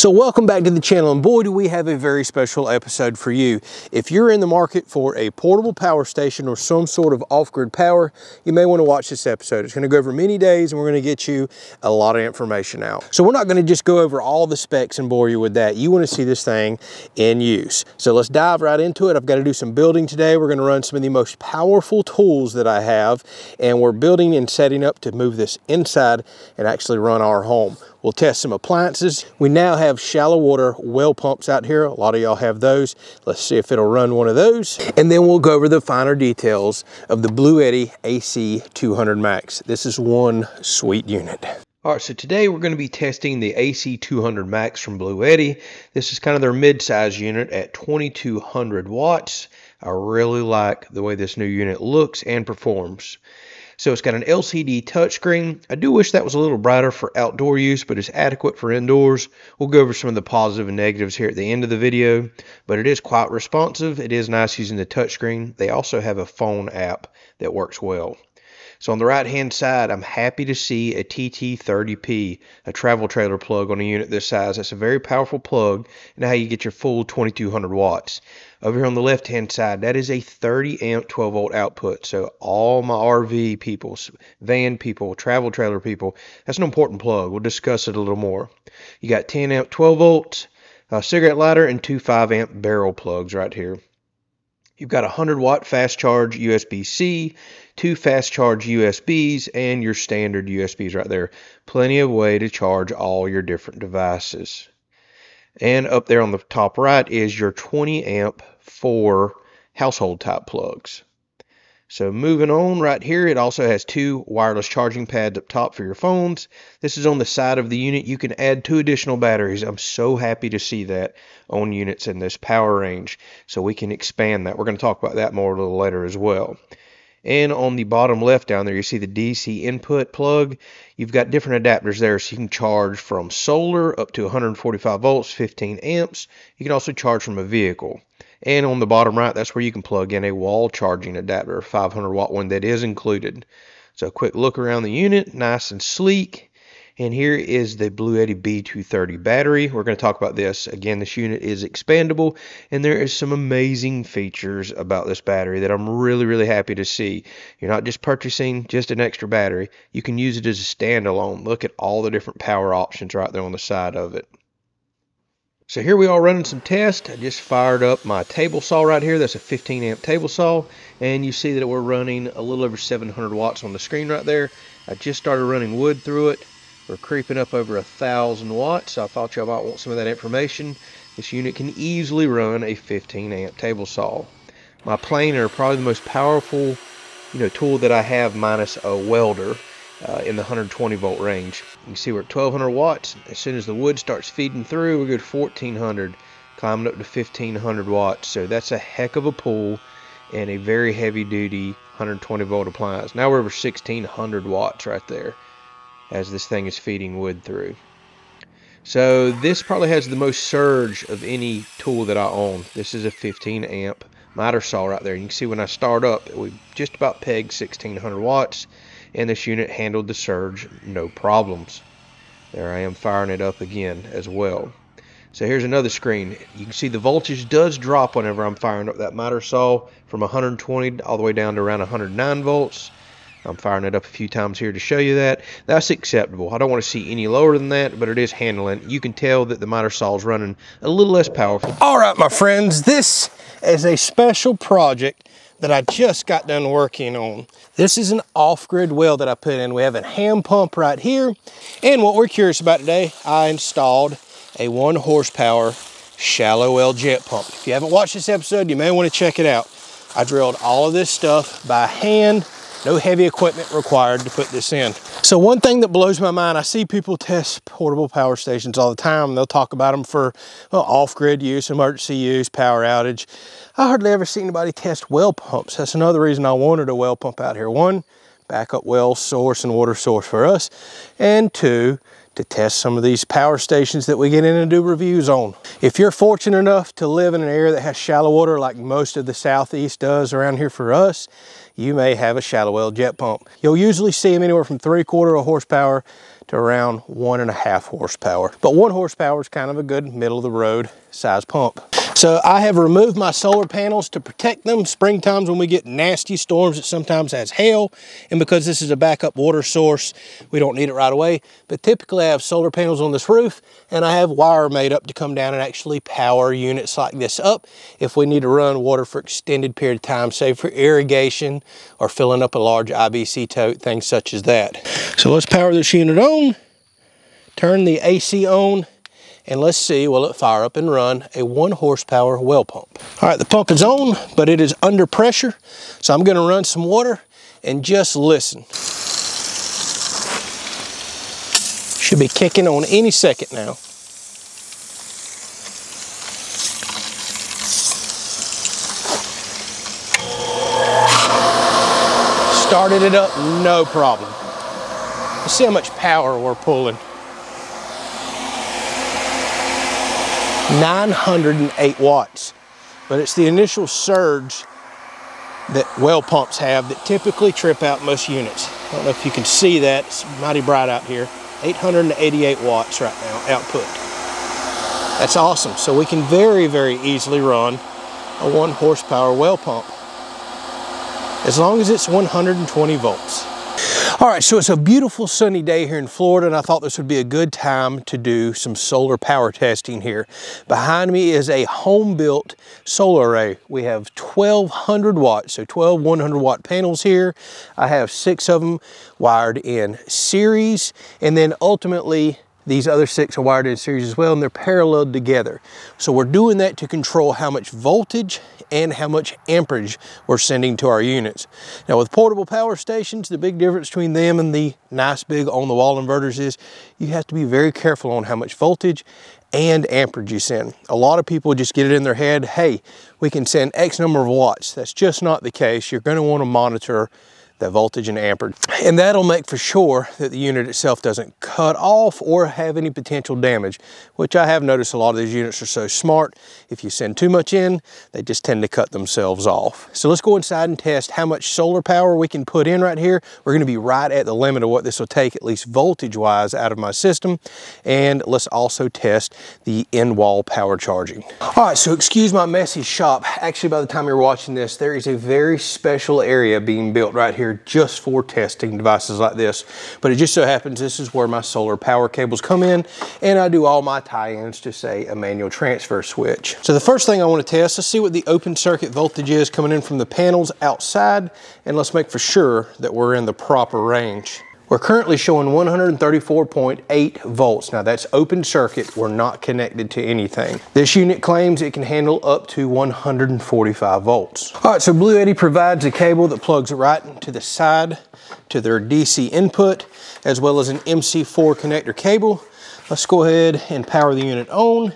So welcome back to the channel and boy do we have a very special episode for you. If you're in the market for a portable power station or some sort of off-grid power, you may want to watch this episode. It's going to go over many days and we're going to get you a lot of information out. So we're not going to just go over all the specs and bore you with that. You want to see this thing in use. So let's dive right into it. I've got to do some building today. We're going to run some of the most powerful tools that I have and we're building and setting up to move this inside and actually run our home. We'll test some appliances. We now have shallow water well pumps out here. A lot of y'all have those. Let's see if it'll run one of those. And then we'll go over the finer details of the Bluetti AC 200 Max. This is one sweet unit. All right, so today we're going to be testing the AC200 Max from Bluetti. This is kind of their mid-size unit at 2200 watts. I really like the way this new unit looks and performs. So it's got an LCD touchscreen. I do wish that was a little brighter for outdoor use, but it's adequate for indoors. We'll go over some of the positive and negatives here at the end of the video, but it is quite responsive. It is nice using the touchscreen. They also have a phone app that works well. So on the right hand side, I'm happy to see a TT30P, a travel trailer plug on a unit this size. That's a very powerful plug and how you get your full 2200 watts. Over here on the left hand side, that is a 30 amp 12 volt output. So all my RV people, van people, travel trailer people, that's an important plug. We'll discuss it a little more. You got 10 amp 12 volts, a cigarette lighter, and two 5 amp barrel plugs right here. You've got a 100 watt fast charge USB-C, two fast charge USBs, and your standard USBs right there. Plenty of way to charge all your different devices. And up there on the top right is your 20 amp for household type plugs. So moving on right here, it also has two wireless charging pads up top for your phones. This is on the side of the unit. You can add two additional batteries. I'm so happy to see that on units in this power range. So we can expand that. We're going to talk about that more a little later as well. And on the bottom left down there, you see the DC input plug. You've got different adapters there, so you can charge from solar up to 145 volts, 15 amps. You can also charge from a vehicle. And on the bottom right, that's where you can plug in a wall charging adapter, 500 watt one that is included. So a quick look around the unit, nice and sleek. And here is the Bluetti B230 battery. We're going to talk about this. Again, this unit is expandable, and there is some amazing features about this battery that I'm really, really happy to see. You're not just purchasing just an extra battery. You can use it as a standalone. Look at all the different power options right there on the side of it. So here we are running some tests. I just fired up my table saw right here. That's a 15 amp table saw. And you see that we're running a little over 700 watts on the screen right there. I just started running wood through it. We're creeping up over a thousand watts. I thought y'all might want some of that information. This unit can easily run a 15 amp table saw. My planer, probably the most powerful you know, tool that I have minus a welder uh, in the 120 volt range. You can see we're at 1200 watts. As soon as the wood starts feeding through, we go to 1400, climbing up to 1500 watts. So that's a heck of a pull and a very heavy duty 120 volt appliance. Now we're over 1600 watts right there as this thing is feeding wood through. So this probably has the most surge of any tool that I own. This is a 15 amp miter saw right there. You can see when I start up, we just about pegged 1600 watts and this unit handled the surge no problems. There I am firing it up again as well. So here's another screen. You can see the voltage does drop whenever I'm firing up that miter saw from 120 all the way down to around 109 volts. I'm firing it up a few times here to show you that. That's acceptable. I don't want to see any lower than that, but it is handling. You can tell that the miter saw is running a little less powerful. All right, my friends, this is a special project that I just got done working on. This is an off-grid well that I put in. We have a hand pump right here. And what we're curious about today, I installed a one horsepower shallow well jet pump. If you haven't watched this episode, you may want to check it out. I drilled all of this stuff by hand no heavy equipment required to put this in. So one thing that blows my mind, I see people test portable power stations all the time. They'll talk about them for well, off-grid use, emergency use, power outage. I hardly ever see anybody test well pumps. That's another reason I wanted a well pump out here. One, backup well source and water source for us. And two, to test some of these power stations that we get in and do reviews on. If you're fortunate enough to live in an area that has shallow water like most of the southeast does around here for us, you may have a shallow well jet pump. You'll usually see them anywhere from three quarter of horsepower to around one and a half horsepower. But one horsepower is kind of a good middle of the road size pump. So I have removed my solar panels to protect them. Springtimes when we get nasty storms, it sometimes has hail. And because this is a backup water source, we don't need it right away. But typically I have solar panels on this roof and I have wire made up to come down and actually power units like this up if we need to run water for extended period of time, say for irrigation or filling up a large IBC tote, things such as that. So let's power this unit on, turn the AC on, and let's see, will it fire up and run a one horsepower well pump. All right, the pump is on, but it is under pressure. So I'm gonna run some water and just listen. Should be kicking on any second now. Started it up, no problem. Let's see how much power we're pulling. 908 watts. But it's the initial surge that well pumps have that typically trip out most units. I don't know if you can see that, it's mighty bright out here. 888 watts right now, output. That's awesome. So we can very, very easily run a one horsepower well pump as long as it's 120 volts. All right, so it's a beautiful sunny day here in Florida, and I thought this would be a good time to do some solar power testing here. Behind me is a home-built solar array. We have 1,200 watts, so 12 100 watt panels here. I have six of them wired in series, and then ultimately these other six are wired in series as well, and they're paralleled together. So we're doing that to control how much voltage and how much amperage we're sending to our units. Now with portable power stations, the big difference between them and the nice big on-the-wall inverters is you have to be very careful on how much voltage and amperage you send. A lot of people just get it in their head, hey, we can send X number of watts. That's just not the case. You're gonna to want to monitor that voltage and amperage. And that'll make for sure that the unit itself doesn't cut off or have any potential damage, which I have noticed a lot of these units are so smart. If you send too much in, they just tend to cut themselves off. So let's go inside and test how much solar power we can put in right here. We're gonna be right at the limit of what this will take, at least voltage wise, out of my system. And let's also test the in-wall power charging. All right, so excuse my messy shop. Actually, by the time you're watching this, there is a very special area being built right here here just for testing devices like this. But it just so happens this is where my solar power cables come in and I do all my tie-ins to say a manual transfer switch. So the first thing I want to test, let's see what the open circuit voltage is coming in from the panels outside and let's make for sure that we're in the proper range. We're currently showing 134.8 volts. Now that's open circuit, we're not connected to anything. This unit claims it can handle up to 145 volts. All right, so Bluetti provides a cable that plugs right into the side to their DC input, as well as an MC4 connector cable. Let's go ahead and power the unit on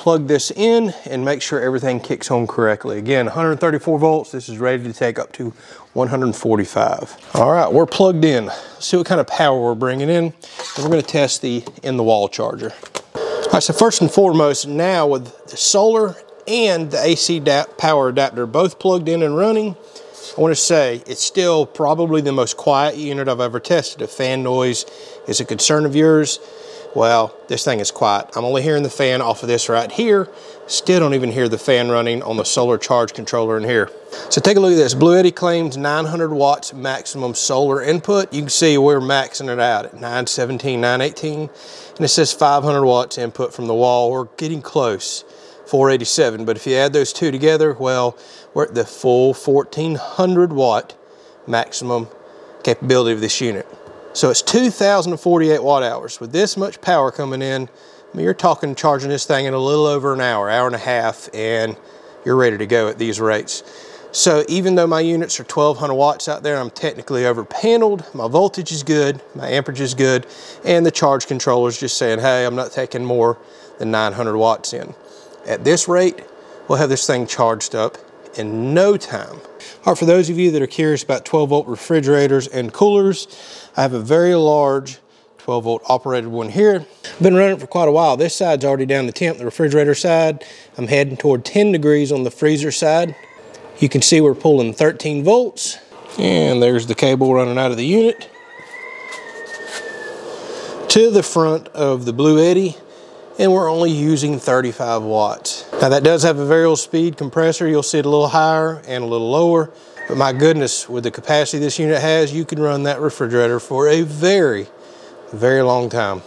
plug this in and make sure everything kicks on correctly. Again, 134 volts, this is ready to take up to 145. All right, we're plugged in. Let's see what kind of power we're bringing in. And we're gonna test the in the wall charger. All right, so first and foremost, now with the solar and the AC power adapter both plugged in and running, I want to say it's still probably the most quiet unit I've ever tested. If fan noise is a concern of yours, well, this thing is quiet. I'm only hearing the fan off of this right here. Still don't even hear the fan running on the solar charge controller in here. So take a look at this. Bluetti claims 900 watts maximum solar input. You can see we're maxing it out at 917, 918. And it says 500 watts input from the wall. We're getting close, 487. But if you add those two together, well, we're at the full 1400 watt maximum capability of this unit. So it's 2,048 watt hours. With this much power coming in, I mean, you're talking charging this thing in a little over an hour, hour and a half, and you're ready to go at these rates. So even though my units are 1200 watts out there, I'm technically over paneled, my voltage is good, my amperage is good, and the charge controller is just saying, hey, I'm not taking more than 900 watts in. At this rate, we'll have this thing charged up in no time. All right, for those of you that are curious about 12 volt refrigerators and coolers, I have a very large 12 volt operated one here. Been running for quite a while. This side's already down to temp, the refrigerator side. I'm heading toward 10 degrees on the freezer side. You can see we're pulling 13 volts. And there's the cable running out of the unit. to the front of the Bluetti and we're only using 35 watts. Now that does have a variable speed compressor. You'll see it a little higher and a little lower, but my goodness, with the capacity this unit has, you can run that refrigerator for a very, very long time.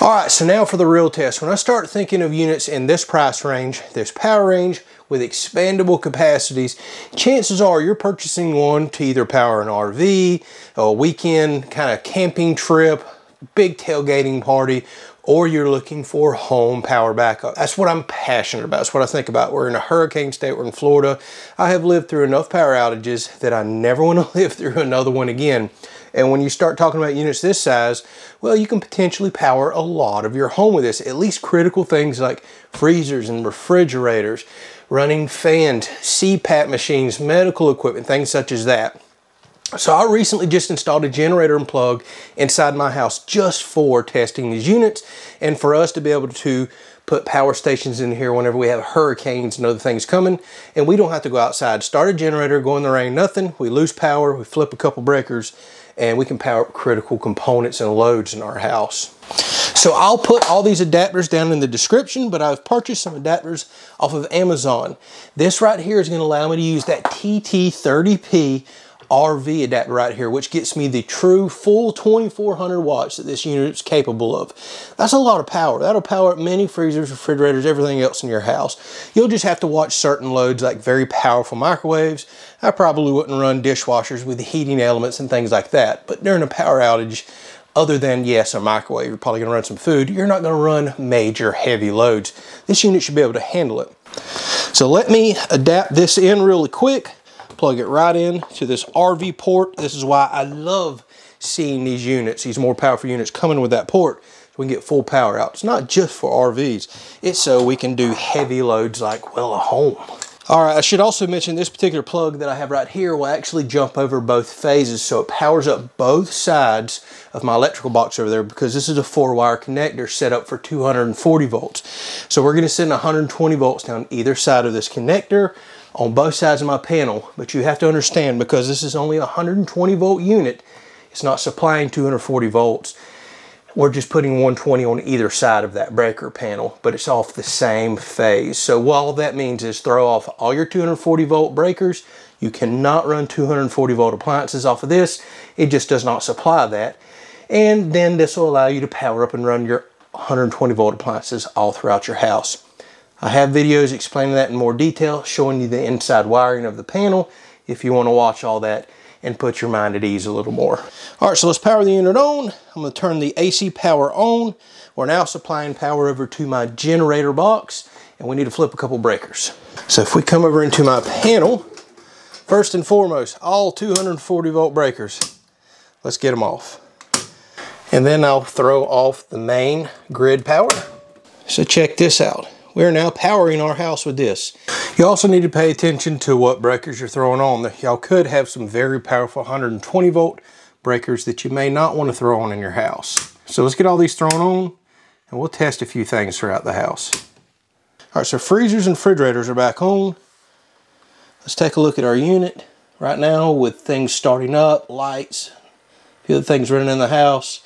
All right, so now for the real test. When I start thinking of units in this price range, this power range with expandable capacities, chances are you're purchasing one to either power an RV, a weekend kind of camping trip, big tailgating party, or you're looking for home power backup. That's what I'm passionate about. That's what I think about. We're in a hurricane state. We're in Florida. I have lived through enough power outages that I never want to live through another one again. And when you start talking about units this size, well, you can potentially power a lot of your home with this, at least critical things like freezers and refrigerators, running fans, CPAP machines, medical equipment, things such as that. So I recently just installed a generator and plug inside my house just for testing these units and for us to be able to put power stations in here whenever we have hurricanes and other things coming and we don't have to go outside. Start a generator, go in the rain, nothing. We lose power, we flip a couple breakers and we can power up critical components and loads in our house. So I'll put all these adapters down in the description, but I've purchased some adapters off of Amazon. This right here is gonna allow me to use that TT30P RV adapter right here, which gets me the true full 2400 watts that this unit is capable of. That's a lot of power. That'll power up many freezers, refrigerators, everything else in your house. You'll just have to watch certain loads like very powerful microwaves. I probably wouldn't run dishwashers with the heating elements and things like that, but during a power outage, other than, yes, a microwave, you're probably gonna run some food, you're not gonna run major heavy loads. This unit should be able to handle it. So let me adapt this in really quick plug it right in to this RV port. This is why I love seeing these units, these more powerful units coming with that port so we can get full power out. It's not just for RVs. It's so we can do heavy loads like, well, a home. All right, I should also mention this particular plug that I have right here will actually jump over both phases so it powers up both sides of my electrical box over there because this is a four wire connector set up for 240 volts. So we're gonna send 120 volts down either side of this connector on both sides of my panel, but you have to understand because this is only a 120 volt unit, it's not supplying 240 volts. We're just putting 120 on either side of that breaker panel, but it's off the same phase. So all that means is throw off all your 240 volt breakers. You cannot run 240 volt appliances off of this. It just does not supply that. And then this will allow you to power up and run your 120 volt appliances all throughout your house. I have videos explaining that in more detail, showing you the inside wiring of the panel if you want to watch all that and put your mind at ease a little more. All right, so let's power the unit on. I'm gonna turn the AC power on. We're now supplying power over to my generator box and we need to flip a couple breakers. So if we come over into my panel, first and foremost, all 240 volt breakers. Let's get them off. And then I'll throw off the main grid power. So check this out. We're now powering our house with this. You also need to pay attention to what breakers you're throwing on. Y'all could have some very powerful 120 volt breakers that you may not want to throw on in your house. So let's get all these thrown on and we'll test a few things throughout the house. All right, so freezers and refrigerators are back on. Let's take a look at our unit right now with things starting up, lights, a few other things running in the house.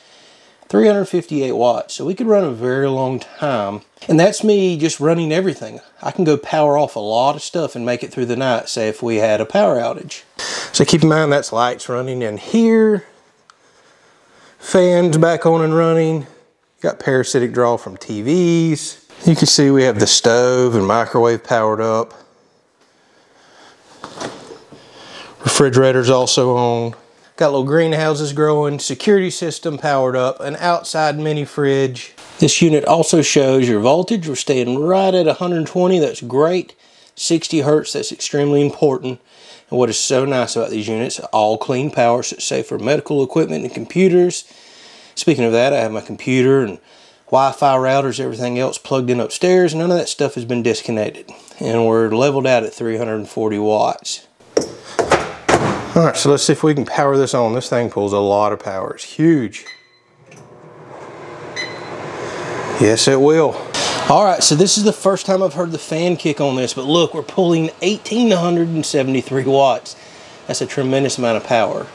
358 watts. So we could run a very long time. And that's me just running everything. I can go power off a lot of stuff and make it through the night, say if we had a power outage. So keep in mind that's lights running in here. Fans back on and running. Got parasitic draw from TVs. You can see we have the stove and microwave powered up. Refrigerator's also on. Got little greenhouses growing, security system powered up, an outside mini fridge. This unit also shows your voltage. We're staying right at 120, that's great. 60 hertz, that's extremely important. And what is so nice about these units, all clean power, so it's safe for medical equipment and computers. Speaking of that, I have my computer and Wi-Fi routers, everything else plugged in upstairs. None of that stuff has been disconnected. And we're leveled out at 340 watts. All right, so let's see if we can power this on. This thing pulls a lot of power. It's huge. Yes, it will. All right, so this is the first time I've heard the fan kick on this, but look, we're pulling 1,873 watts. That's a tremendous amount of power.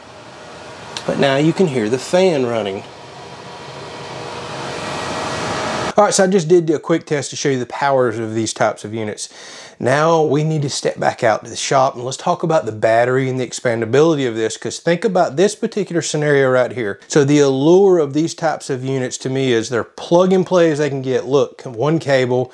But now you can hear the fan running. All right, so I just did a quick test to show you the powers of these types of units. Now we need to step back out to the shop and let's talk about the battery and the expandability of this because think about this particular scenario right here. So the allure of these types of units to me is they're plug and play as they can get. Look, one cable,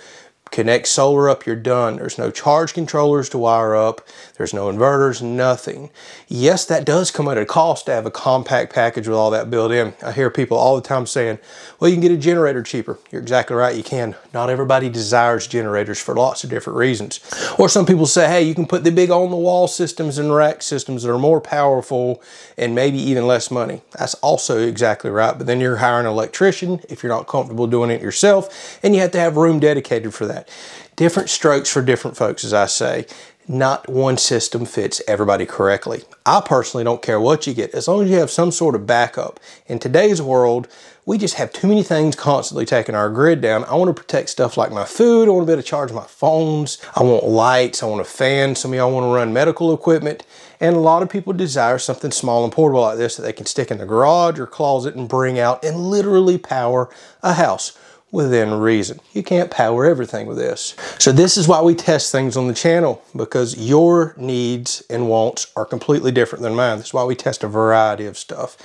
Connect solar up, you're done. There's no charge controllers to wire up. There's no inverters, nothing. Yes, that does come at a cost to have a compact package with all that built in. I hear people all the time saying, well, you can get a generator cheaper. You're exactly right, you can. Not everybody desires generators for lots of different reasons. Or some people say, hey, you can put the big on-the-wall systems and rack systems that are more powerful and maybe even less money. That's also exactly right, but then you're hiring an electrician if you're not comfortable doing it yourself, and you have to have room dedicated for that that. Different strokes for different folks, as I say. Not one system fits everybody correctly. I personally don't care what you get, as long as you have some sort of backup. In today's world, we just have too many things constantly taking our grid down. I want to protect stuff like my food. I want to be able to charge my phones. I want lights. I want a fan. Some of y'all want to run medical equipment. And a lot of people desire something small and portable like this that they can stick in the garage or closet and bring out and literally power a house within reason. You can't power everything with this. So this is why we test things on the channel because your needs and wants are completely different than mine. That's why we test a variety of stuff.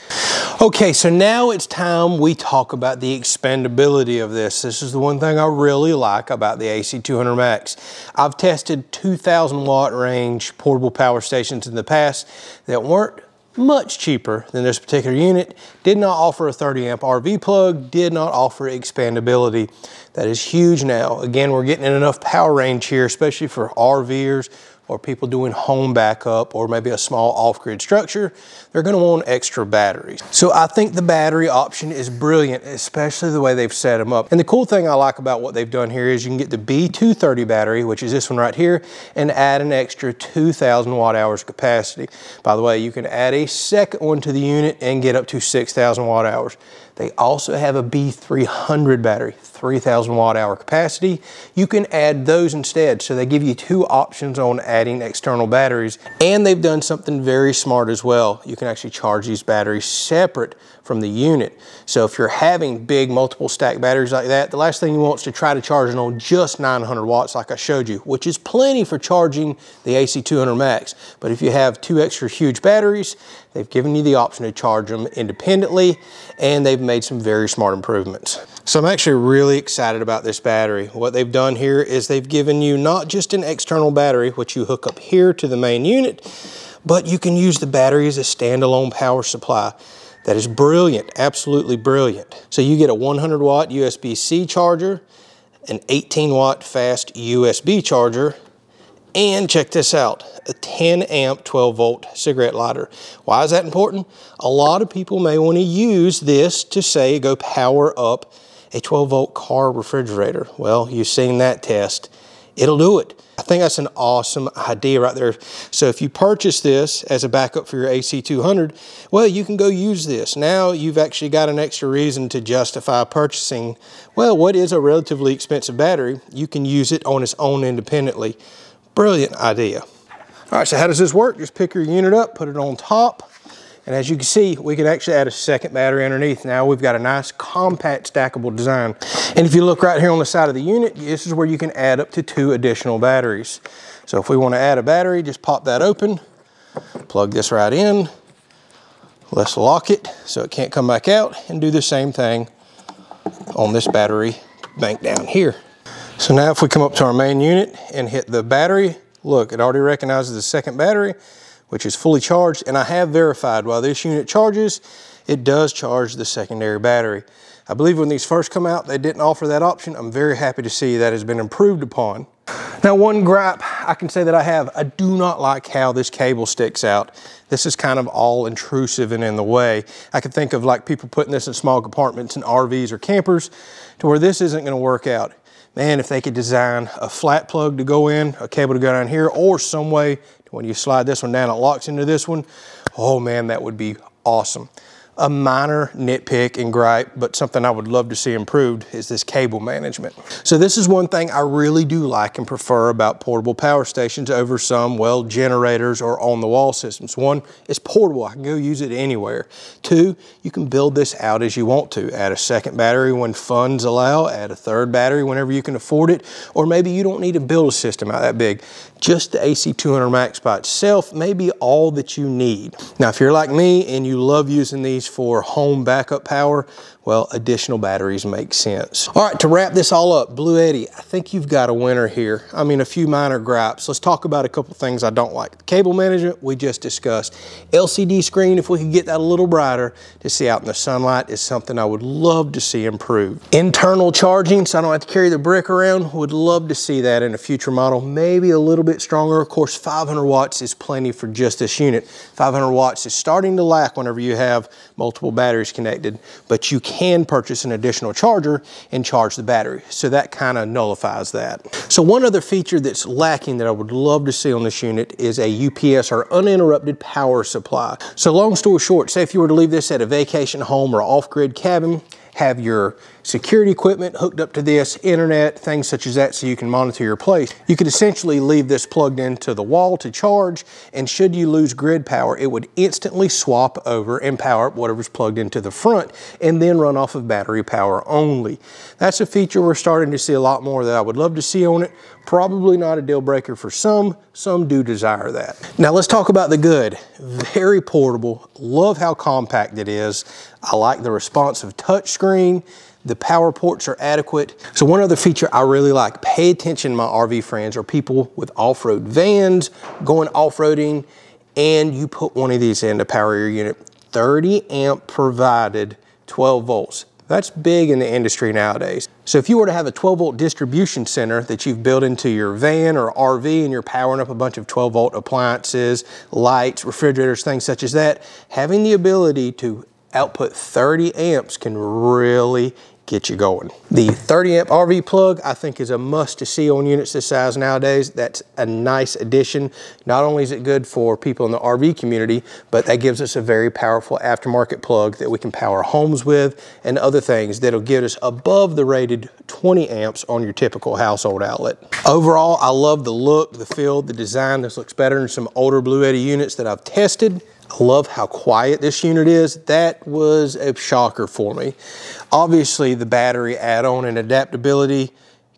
Okay, so now it's time we talk about the expandability of this. This is the one thing I really like about the AC200 Max. I've tested 2000 watt range portable power stations in the past that weren't much cheaper than this particular unit. Did not offer a 30 amp RV plug, did not offer expandability. That is huge now. Again, we're getting enough power range here, especially for RVers or people doing home backup or maybe a small off-grid structure, they're gonna want extra batteries. So I think the battery option is brilliant, especially the way they've set them up. And the cool thing I like about what they've done here is you can get the B230 battery, which is this one right here, and add an extra 2,000 watt hours capacity. By the way, you can add a second one to the unit and get up to 6,000 watt hours. They also have a B300 battery, 3000 watt hour capacity. You can add those instead. So they give you two options on adding external batteries. And they've done something very smart as well. You can actually charge these batteries separate from the unit. So if you're having big multiple stack batteries like that, the last thing you want is to try to charge it on just 900 watts like I showed you, which is plenty for charging the AC200 Max. But if you have two extra huge batteries, they've given you the option to charge them independently and they've made some very smart improvements. So I'm actually really excited about this battery. What they've done here is they've given you not just an external battery, which you hook up here to the main unit, but you can use the battery as a standalone power supply. That is brilliant, absolutely brilliant. So you get a 100 watt USB-C charger, an 18 watt fast USB charger, and check this out, a 10 amp 12 volt cigarette lighter. Why is that important? A lot of people may want to use this to say go power up a 12 volt car refrigerator. Well, you've seen that test. It'll do it. I think that's an awesome idea right there. So if you purchase this as a backup for your AC200, well, you can go use this. Now you've actually got an extra reason to justify purchasing, well, what is a relatively expensive battery. You can use it on its own independently. Brilliant idea. All right, so how does this work? Just pick your unit up, put it on top, and as you can see, we can actually add a second battery underneath. Now we've got a nice compact stackable design. And if you look right here on the side of the unit, this is where you can add up to two additional batteries. So if we want to add a battery, just pop that open, plug this right in. Let's lock it so it can't come back out and do the same thing on this battery bank down here. So now if we come up to our main unit and hit the battery, look, it already recognizes the second battery which is fully charged. And I have verified while this unit charges, it does charge the secondary battery. I believe when these first come out, they didn't offer that option. I'm very happy to see that has been improved upon. Now, one gripe I can say that I have, I do not like how this cable sticks out. This is kind of all intrusive and in the way. I can think of like people putting this in small compartments in RVs or campers to where this isn't gonna work out. Man, if they could design a flat plug to go in, a cable to go down here, or some way when you slide this one down, it locks into this one. Oh man, that would be awesome. A minor nitpick and gripe, but something I would love to see improved is this cable management. So this is one thing I really do like and prefer about portable power stations over some, well, generators or on the wall systems. One, it's portable. I can go use it anywhere. Two, you can build this out as you want to. Add a second battery when funds allow, add a third battery whenever you can afford it, or maybe you don't need to build a system out that big. Just the AC200 Max by itself may be all that you need. Now, if you're like me and you love using these for home backup power, well, additional batteries make sense. All right, to wrap this all up, Bluetti, I think you've got a winner here. I mean, a few minor gripes. Let's talk about a couple things I don't like. Cable management, we just discussed. LCD screen, if we could get that a little brighter to see out in the sunlight is something I would love to see improved. Internal charging, so I don't have to carry the brick around, would love to see that in a future model. Maybe a little bit stronger. Of course, 500 watts is plenty for just this unit. 500 watts is starting to lack whenever you have multiple batteries connected, but you can can purchase an additional charger and charge the battery. So that kind of nullifies that. So one other feature that's lacking that I would love to see on this unit is a UPS or uninterrupted power supply. So long story short, say if you were to leave this at a vacation home or off-grid cabin, have your security equipment hooked up to this, internet, things such as that so you can monitor your place. You could essentially leave this plugged into the wall to charge and should you lose grid power, it would instantly swap over and power up whatever's plugged into the front and then run off of battery power only. That's a feature we're starting to see a lot more that I would love to see on it. Probably not a deal breaker for some, some do desire that. Now let's talk about the good. Very portable, love how compact it is. I like the responsive touchscreen. The power ports are adequate. So one other feature I really like, pay attention my RV friends or people with off-road vans, going off-roading, and you put one of these in to power your unit. 30 amp provided 12 volts. That's big in the industry nowadays. So if you were to have a 12 volt distribution center that you've built into your van or RV and you're powering up a bunch of 12 volt appliances, lights, refrigerators, things such as that, having the ability to output 30 amps can really get you going. The 30 amp RV plug I think is a must to see on units this size nowadays. That's a nice addition. Not only is it good for people in the RV community, but that gives us a very powerful aftermarket plug that we can power homes with and other things that'll get us above the rated 20 amps on your typical household outlet. Overall, I love the look, the feel, the design. This looks better than some older Bluetti units that I've tested. I love how quiet this unit is. That was a shocker for me. Obviously, the battery add-on and adaptability,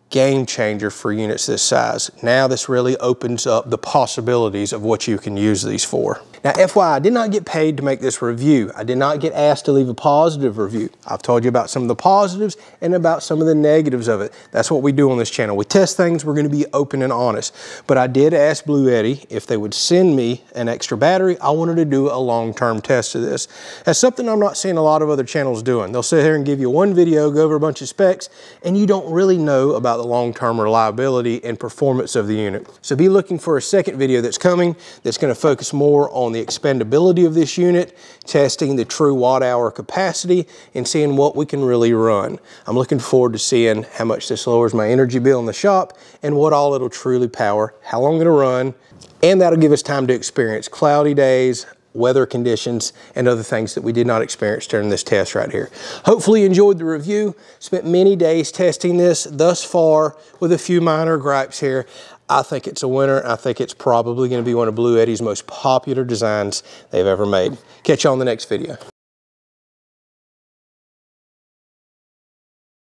game changer for units this size. Now this really opens up the possibilities of what you can use these for. Now, FYI, I did not get paid to make this review. I did not get asked to leave a positive review. I've told you about some of the positives and about some of the negatives of it. That's what we do on this channel. We test things, we're gonna be open and honest. But I did ask Bluetti if they would send me an extra battery. I wanted to do a long-term test of this. That's something I'm not seeing a lot of other channels doing. They'll sit here and give you one video, go over a bunch of specs, and you don't really know about the long-term reliability and performance of the unit. So be looking for a second video that's coming that's gonna focus more on the expendability of this unit, testing the true watt hour capacity, and seeing what we can really run. I'm looking forward to seeing how much this lowers my energy bill in the shop and what all it'll truly power, how long it'll run, and that'll give us time to experience cloudy days, weather conditions, and other things that we did not experience during this test right here. Hopefully you enjoyed the review. Spent many days testing this thus far with a few minor gripes here. I think it's a winner. I think it's probably going to be one of Bluetti's most popular designs they've ever made. Catch you on the next video.